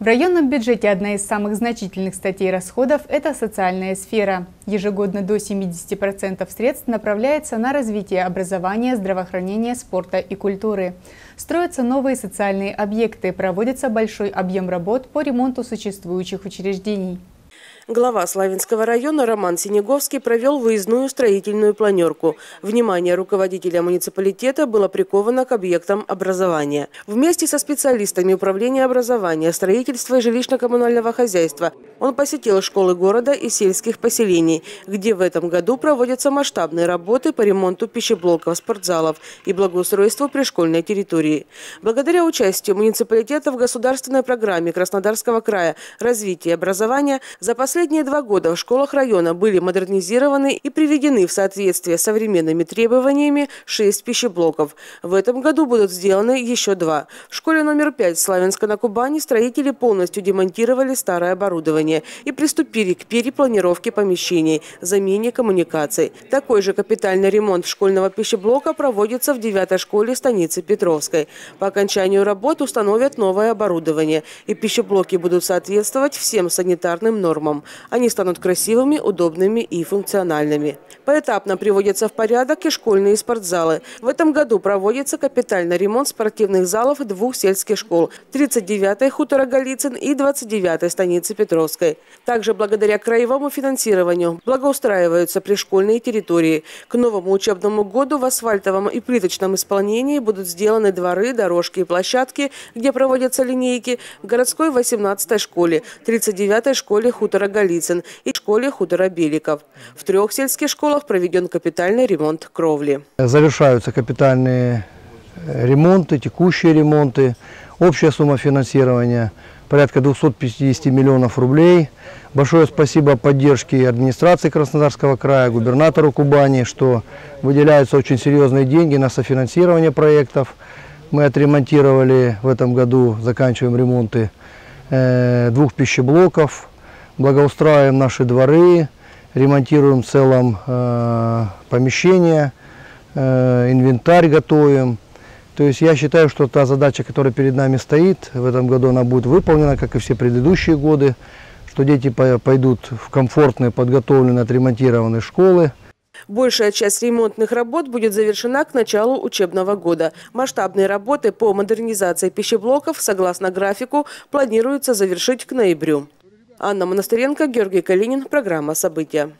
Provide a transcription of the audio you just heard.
В районном бюджете одна из самых значительных статей расходов – это социальная сфера. Ежегодно до 70% средств направляется на развитие образования, здравоохранения, спорта и культуры. Строятся новые социальные объекты, проводится большой объем работ по ремонту существующих учреждений. Глава Славянского района Роман Синеговский провел выездную строительную планерку. Внимание руководителя муниципалитета было приковано к объектам образования. Вместе со специалистами управления образования, строительства и жилищно-коммунального хозяйства он посетил школы города и сельских поселений, где в этом году проводятся масштабные работы по ремонту пищеблоков, спортзалов и благоустройству пришкольной территории. Благодаря участию муниципалитета в государственной программе Краснодарского края развития образования за последние два года в школах района были модернизированы и приведены в соответствие с современными требованиями шесть пищеблоков. В этом году будут сделаны еще два. В школе номер пять Славянска на Кубани строители полностью демонтировали старое оборудование и приступили к перепланировке помещений, замене коммуникаций. Такой же капитальный ремонт школьного пищеблока проводится в девятой школе станицы Петровской. По окончанию работ установят новое оборудование, и пищеблоки будут соответствовать всем санитарным нормам. Они станут красивыми, удобными и функциональными. Поэтапно приводятся в порядок и школьные спортзалы. В этом году проводится капитальный ремонт спортивных залов двух сельских школ – 39-й хутора Голицын и 29-й станицы Петровской. Также благодаря краевому финансированию благоустраиваются пришкольные территории. К новому учебному году в асфальтовом и плиточном исполнении будут сделаны дворы, дорожки и площадки, где проводятся линейки, в городской 18-й школе, 39-й школе хутора Голицын и школе хутора Беликов. В трех сельских школах проведен капитальный ремонт кровли. Завершаются капитальные ремонты, текущие ремонты. Общая сумма финансирования порядка 250 миллионов рублей. Большое спасибо поддержке администрации Краснодарского края, губернатору Кубани, что выделяются очень серьезные деньги на софинансирование проектов. Мы отремонтировали в этом году, заканчиваем ремонты э, двух пищеблоков, благоустраиваем наши дворы, ремонтируем в целом э, помещения, э, инвентарь готовим. То есть я считаю, что та задача, которая перед нами стоит, в этом году она будет выполнена, как и все предыдущие годы, что дети пойдут в комфортные, подготовленные, отремонтированные школы. Большая часть ремонтных работ будет завершена к началу учебного года. Масштабные работы по модернизации пищеблоков, согласно графику, планируется завершить к ноябрю. Анна Монастыренко, Георгий Калинин. Программа «События».